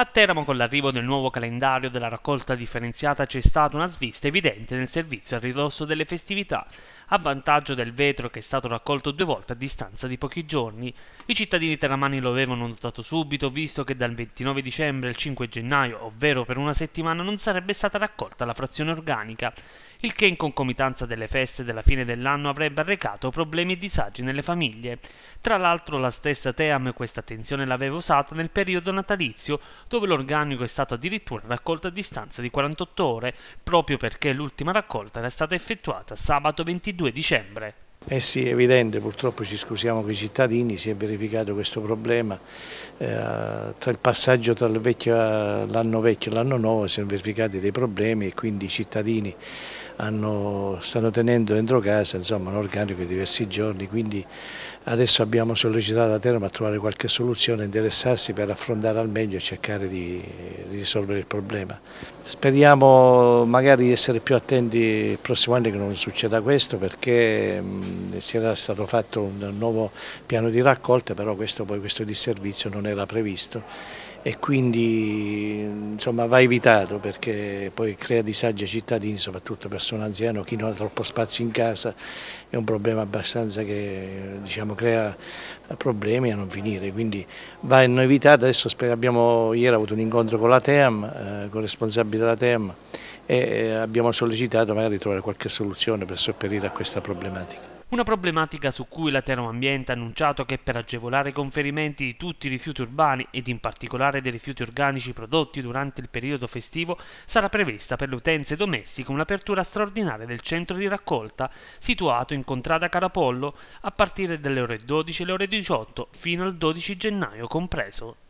A Teramo con l'arrivo del nuovo calendario della raccolta differenziata c'è stata una svista evidente nel servizio a ridosso delle festività, a vantaggio del vetro che è stato raccolto due volte a distanza di pochi giorni. I cittadini teramani lo avevano notato subito, visto che dal 29 dicembre al 5 gennaio, ovvero per una settimana, non sarebbe stata raccolta la frazione organica il che in concomitanza delle feste della fine dell'anno avrebbe arrecato problemi e disagi nelle famiglie. Tra l'altro la stessa Team questa attenzione l'aveva usata nel periodo natalizio, dove l'organico è stato addirittura raccolto a distanza di 48 ore, proprio perché l'ultima raccolta era stata effettuata sabato 22 dicembre. Eh sì, è evidente, purtroppo ci scusiamo con i cittadini, si è verificato questo problema, eh, tra il passaggio tra l'anno vecchio e l'anno nuovo si sono verificati dei problemi e quindi i cittadini hanno, stanno tenendo dentro casa insomma, un organico di diversi giorni, quindi adesso abbiamo sollecitato la Terma a trovare qualche soluzione, interessarsi per affrontare al meglio e cercare di, risolvere il problema. Speriamo magari di essere più attenti il prossimo anno che non succeda questo perché mh, si era stato fatto un nuovo piano di raccolta, però questo, poi, questo disservizio non era previsto e quindi insomma, va evitato perché poi crea disagi ai cittadini, soprattutto persone anziane chi non ha troppo spazio in casa, è un problema abbastanza che diciamo, crea problemi a non finire, quindi va evitato, adesso abbiamo, ieri avuto un incontro con la TEAM, eh, con il responsabile della TEAM e abbiamo sollecitato magari di trovare qualche soluzione per sopperire a questa problematica. Una problematica su cui la Termoambiente ha annunciato che per agevolare i conferimenti di tutti i rifiuti urbani ed in particolare dei rifiuti organici prodotti durante il periodo festivo sarà prevista per le utenze domestiche un'apertura straordinaria del centro di raccolta situato in Contrada Carapollo a partire dalle ore 12 e le ore 18 fino al 12 gennaio compreso.